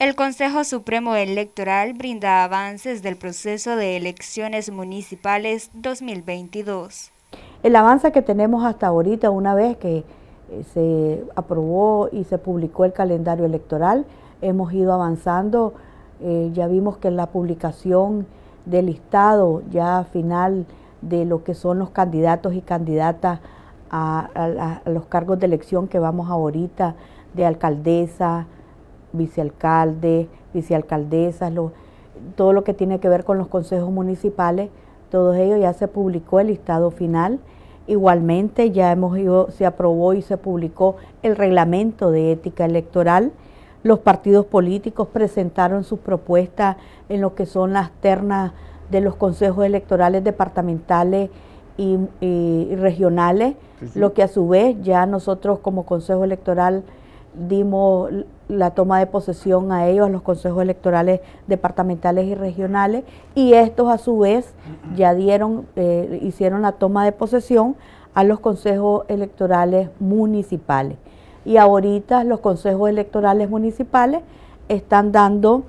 El Consejo Supremo Electoral brinda avances del proceso de elecciones municipales 2022. El avance que tenemos hasta ahorita, una vez que eh, se aprobó y se publicó el calendario electoral, hemos ido avanzando. Eh, ya vimos que la publicación del listado ya final de lo que son los candidatos y candidatas a, a los cargos de elección que vamos ahorita, de alcaldesa, vicealcalde, vicealcaldesas, todo lo que tiene que ver con los consejos municipales, todo ello ya se publicó el listado final. Igualmente ya hemos ido, se aprobó y se publicó el reglamento de ética electoral. Los partidos políticos presentaron sus propuestas en lo que son las ternas de los consejos electorales departamentales y, regionales, lo que a su vez ya nosotros como Consejo Electoral dimos la toma de posesión a ellos, a los consejos electorales departamentales y regionales, y estos a su vez ya dieron, eh, hicieron la toma de posesión a los consejos electorales municipales. Y ahorita los consejos electorales municipales están dando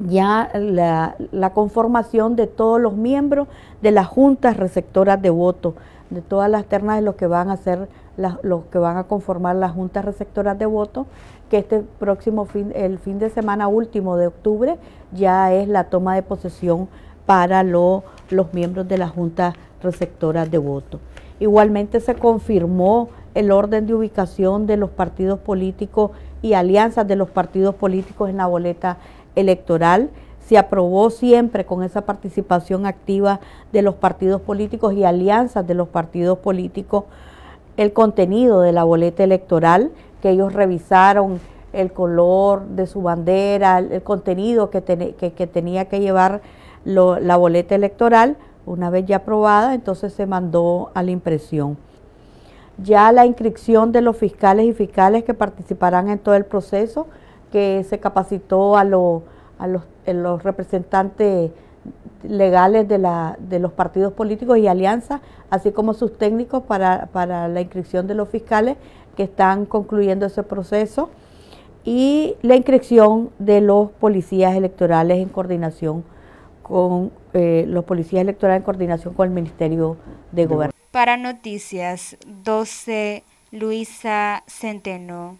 ya la, conformación de todos los miembros de las juntas receptoras de votos, de todas las ternas de los que van a ser los que van a conformar las juntas receptoras de votos, que este próximo fin, el fin de semana último de octubre, ya es la toma de posesión para los miembros de las juntas receptoras de votos. Igualmente se confirmó el orden de ubicación de los partidos políticos y alianzas de los partidos políticos en la boleta electoral. Se aprobó siempre con esa participación activa de los partidos políticos y alianzas de los partidos políticos el contenido de la boleta electoral, que ellos revisaron el color de su bandera, el, contenido que, que, tenía que llevar la boleta electoral. Una vez ya aprobada, entonces se mandó a la impresión. Ya la inscripción de los fiscales y fiscales que participarán en todo el proceso, que se capacitó a, a los, a los representantes legales de, la, de los partidos políticos y alianzas, así como sus técnicos para, para la inscripción de los fiscales que están concluyendo ese proceso y la inscripción de los policías electorales en coordinación con eh, los policías electorales en coordinación con el Ministerio de Gobierno. Para Noticias 12, Luisa Centeno.